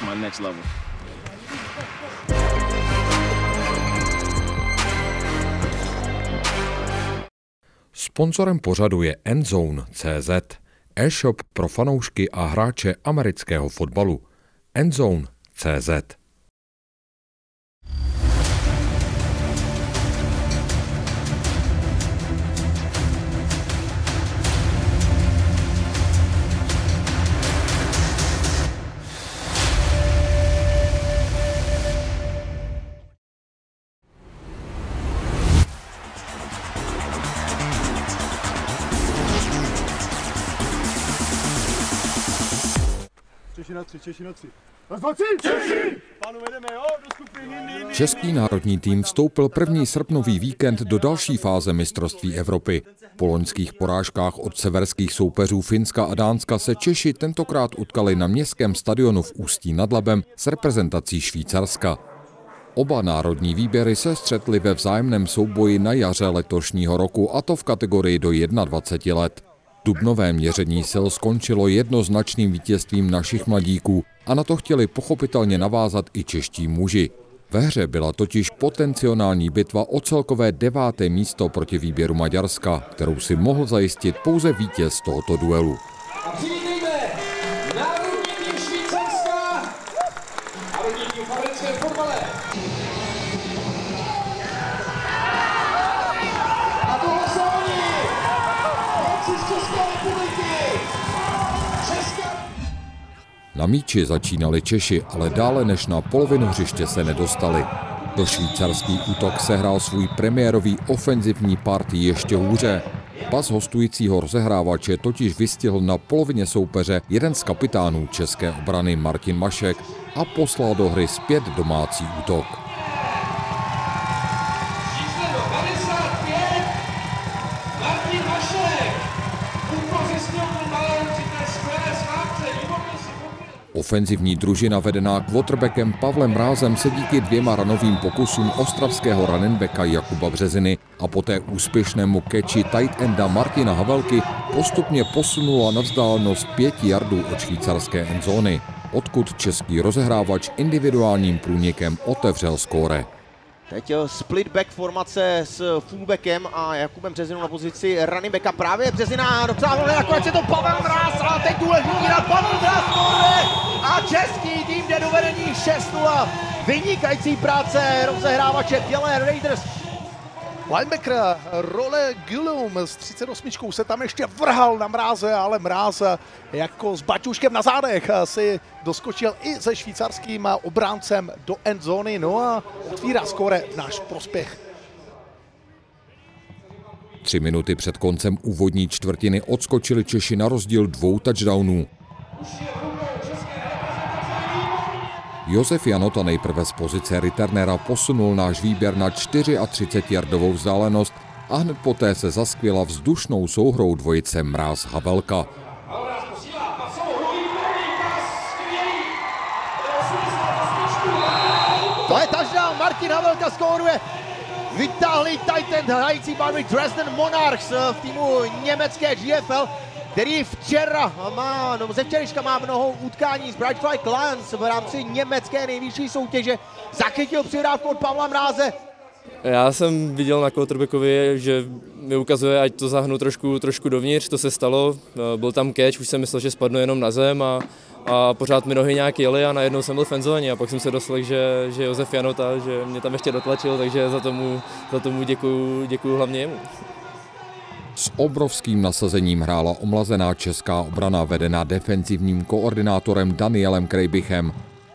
Unlocks my next level. Sponzorem pořadu je Endzone.cz, e-shop pro fanoušky a hráče amerického fotbalu. Endzone.cz Češi na tři, Češi na tři. Raz, dva! Češi! Český národní tým vstoupil první srpnový víkend do další fáze mistrovství Evropy. Po loňských porážkách od severských soupeřů Finska a Dánska se Češi tentokrát utkali na městském stadionu v Ústí nad Labem s reprezentací Švýcarska. Oba národní výběry se střetly ve vzájemném souboji na jaře letošního roku, a to v kategorii do 21 let. Dubnové měření sil skončilo jednoznačným vítězstvím našich mladíků a na to chtěli pochopitelně navázat i čeští muži. Ve hře byla totiž potenciální bitva o celkové deváté místo proti výběru Maďarska, kterou si mohl zajistit pouze vítěz tohoto duelu. Na míči začínali Češi, ale dále než na polovinu hřiště se nedostali. Do švýcarský útok sehrál svůj premiérový ofenzivní part ještě hůře. Pas hostujícího rozehrávače totiž vystihl na polovině soupeře jeden z kapitánů české obrany Martin Mašek a poslal do hry zpět domácí útok. číslo 55, Martin Vašek. Ukořistnil ten balón při té skvělé. Ofenzivní družina vedená quarterbackem Pavlem Rázem se díky dvěma ranovým pokusům ostravského runningbacka Jakuba Březiny a poté úspěšnému keči tight enda Martina Havelky postupně posunula na vzdálenost pěti jardů od švýcarské endzóny, odkud český rozehrávač individuálním průnikem otevřel skóre. Teď eh, split back formace s fullbackem a Jakubem Březinou na pozici running backa. Právě Březina volně, nakonec je to Pavel Mráz a teď důležitý na Pavel Mráz skóruje a český tým jde do vedení 6-0. Vynikající práce rozehrávače Bělé Raiders. Linebacker Role Guillaume s 38 se tam ještě vrhal na mráze, ale mráz jako s baťuškem na zádech si doskočil i se švýcarským obráncem do endzóny. No a otvírá skóre v náš prospěch. Tři minuty před koncem úvodní čtvrtiny odskočili Češi na rozdíl dvou touchdownů. Josef Janota nejprve z pozice returnera posunul náš výběr na 34-jardovou vzdálenost a hned poté se zaskvěla vzdušnou souhrou dvojice Mráz Havelka. Mraz posílá pasovou hlubý první pas, skvělý. 88. To je touchdown, Martin Havelka skóruje. Vytáhlý tight end hrající barvy Dresden Monarchs v týmu německé GFL, který včera má, no ze včerejška má mnoho utkání s Brightfly Lions v rámci německé nejvyšší soutěže. Zachytil přihrávku od Pavla Mráze. Já jsem viděl na quarterbackovi, že mi ukazuje, ať to zahnu trošku, trošku dovnitř, to se stalo, byl tam catch, už jsem myslel, že spadnu jenom na zem a, a pořád mi nohy nějak jeli a najednou jsem byl fenzovaný a pak jsem se doslech, že, že Josef Janota, že mě tam ještě dotlačil, takže za tomu, za tomu děkuju, děkuju hlavně jemu. S obrovským nasazením hrála omlazená česká obrana vedená defenzivním koordinátorem Danielem Krejbichem.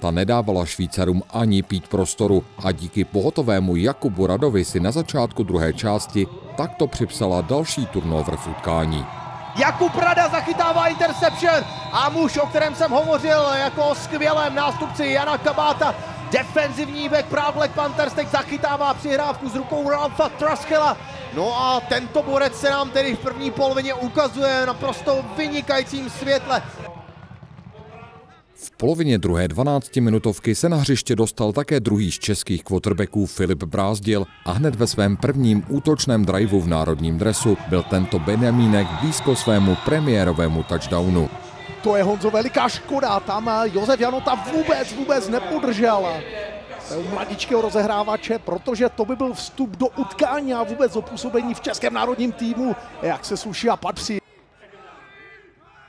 Ta nedávala Švýcarům ani pít prostoru a díky pohotovému Jakubu Radovi si na začátku druhé části takto připsala další turnover v utkání. Jakub Rada zachytává interception a muž, o kterém jsem hovořil jako o skvělém nástupci Jana Kabáta, defenzivní back Prague Black Panthers teď zachytává přihrávku s rukou Ralfa Truskela. No a tento borec se nám tedy v první polovině ukazuje naprosto vynikajícím světle. V polovině druhé 12 minutovky se na hřiště dostal také druhý z českých quarterbacků Filip Brázdil a hned ve svém prvním útočném driveu v národním dresu byl tento Benjamínek blízko svému premiérovému touchdownu. To je Honzo veliká škoda, tam Josef Janota vůbec, vůbec nepodržel mladičkého rozehrávače, protože to by byl vstup do utkání a vůbec do působení v českém národním týmu, jak se sluší a patří.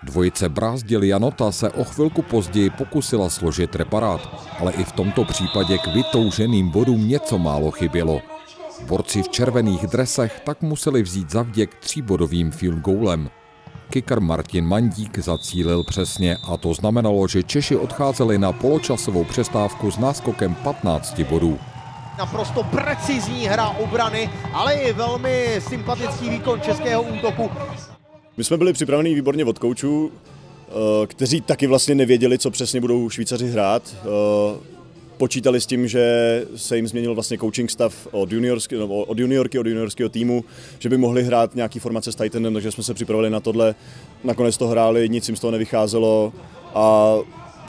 Dvojice Brázdil Janota se o chvilku později pokusila složit reparát, ale i v tomto případě k vytouženým bodům něco málo chybělo. Borci v červených dresech tak museli vzít zavděk tříbodovým field goalem. Kicker Martin Mandík zacílil přesně a to znamenalo, že Češi odcházeli na poločasovou přestávku s náskokem 15 bodů. Naprosto precizní hra obrany, ale i velmi sympatický výkon českého útoku. My jsme byli připraveni výborně od koučů, eh, kteří taky vlastně nevěděli, co přesně budou Švýcaři hrát. Počítali s tím, že se jim změnil vlastně coaching stav od, juniorsky, no, od juniorky, od juniorského týmu, že by mohli hrát nějaký formace s Titanem, takže jsme se připravili na tohle. Nakonec to hráli, nic jim z toho nevycházelo a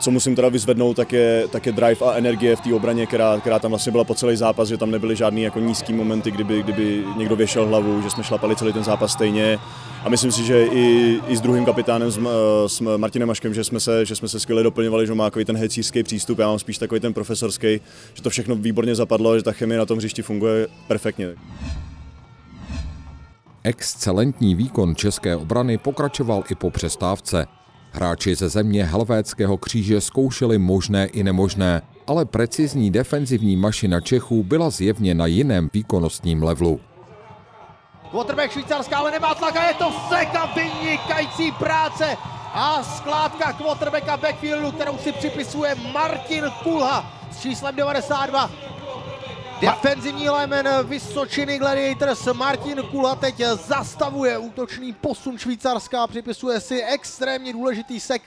co musím teda vyzvednout, tak je, tak je drive a energie v té obraně, která, která tam vlastně byla po celý zápas, že tam nebyly žádný jako nízký momenty, kdyby, kdyby někdo věšel hlavu, že jsme šlapali celý ten zápas stejně. A myslím si, že i, i s druhým kapitánem, s, s Martinem Maškem, že jsme se, že jsme se skvěle doplňovali, že má takový ten hecířský přístup, já mám spíš takový ten profesorský, že to všechno výborně zapadlo, že ta chemie na tom hřišti funguje perfektně. Excelentní výkon české obrany pokračoval i po přestávce. Hráči ze země Helvéckého kříže zkoušeli možné i nemožné, ale precizní defenzivní mašina Čechů byla zjevně na jiném výkonnostním levelu. Quarterback Švýcarská ale nemá tlak a je to seka vynikající práce a skládka quarterbacka backfieldu, kterou si připisuje Martin Kulha s číslem 92. Defenzivní lemen Vysočiny Gladiators Martin Kula teď zastavuje útočný posun Švýcarska a připisuje si extrémně důležitý sek.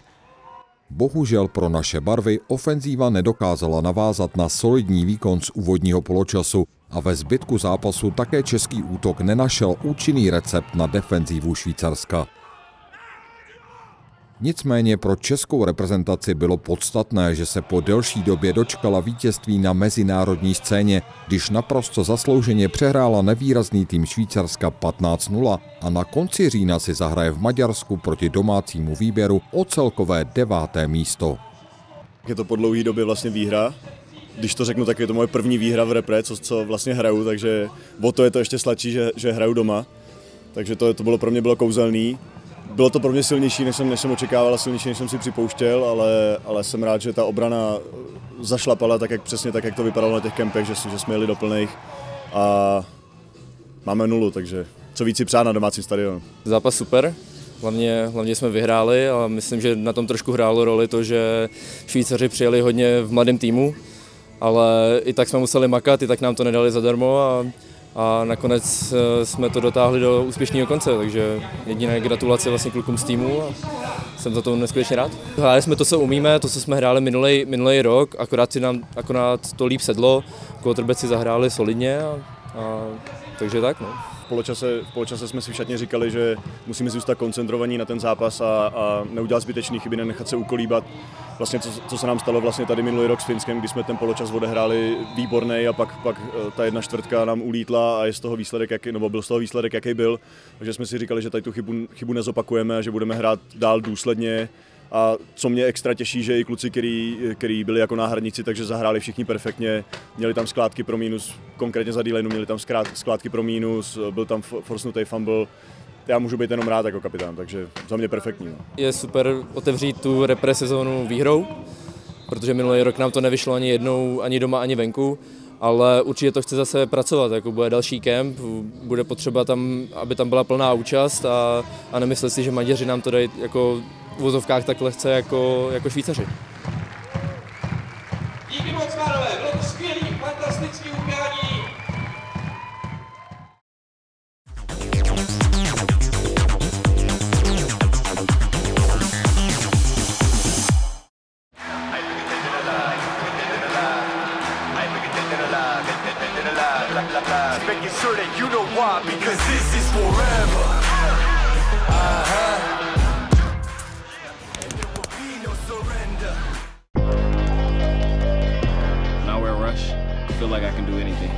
Bohužel pro naše barvy ofenzíva nedokázala navázat na solidní výkon z úvodního poločasu a ve zbytku zápasu také český útok nenašel účinný recept na defenzívu Švýcarska. Nicméně pro českou reprezentaci bylo podstatné, že se po delší době dočkala vítězství na mezinárodní scéně, když naprosto zaslouženě přehrála nevýrazný tým Švýcarska 15-0 a na konci října si zahraje v Maďarsku proti domácímu výběru o celkové deváté místo. Je to po dlouhé době vlastně výhra. Když to řeknu, tak je to moje první výhra v repre, co, co vlastně hraju, takže o to je to ještě sladší, že, že hraju doma. Takže to, to bylo pro mě bylo kouzelný bylo to pro mě silnější, než jsem, než jsem očekával, silnější, než jsem si připouštěl, ale, ale jsem rád, že ta obrana zašlapala tak, jak přesně tak, jak to vypadalo na těch kempech, že, že jsme jeli do plných a máme nulu, takže co víc si přát na domácím stadionu. Zápas super, hlavně, hlavně jsme vyhráli a myslím, že na tom trošku hrálo roli to, že Švýcaři přijeli hodně v mladém týmu, ale i tak jsme museli makat, i tak nám to nedali zadarmo a a nakonec eh, jsme to dotáhli do úspěšného konce, takže jediné gratulace vlastně klukům z týmu a jsem za to neskutečně rád. Hráli jsme to, co umíme, to, co jsme hráli minulý, minulý rok, akorát, si nám, akorát to líp sedlo, si zahráli solidně a, a takže tak. No poločase, v poločase jsme si v říkali, že musíme zůstat koncentrovaní na ten zápas a, a neudělat zbytečný chyby, nenechat se ukolíbat. Vlastně co, co se nám stalo vlastně tady minulý rok s Finskem, kdy jsme ten poločas odehráli výborný a pak, pak eh, ta jedna čtvrtka nám ulítla a je z toho výsledek, jaký, nebo byl z toho výsledek, jaký byl. Takže jsme si říkali, že tady tu chybu, chybu nezopakujeme a že budeme hrát dál důsledně, a co mě extra těší, že i kluci, který byli jako náhradníci, takže zahráli všichni perfektně. Měli tam skládky pro mínus, konkrétně za d měli tam skládky pro mínus, byl tam forsnutý fumble. Já můžu být jenom rád jako kapitán, takže za mě perfektní. No. Je super otevřít tu repre sezónu výhrou, protože minulý rok nám to nevyšlo ani jednou, ani doma, ani venku ale určitě to chce zase pracovat, jako bude další kemp, bude potřeba tam, aby tam byla plná účast a, a nemyslet si, že Maďaři nám to dají jako v vozovkách tak lehce jako, jako Švýcaři. Like I can do anything.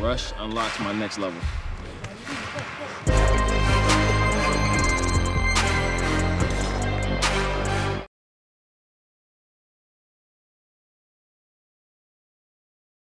Rush unlocks my next level.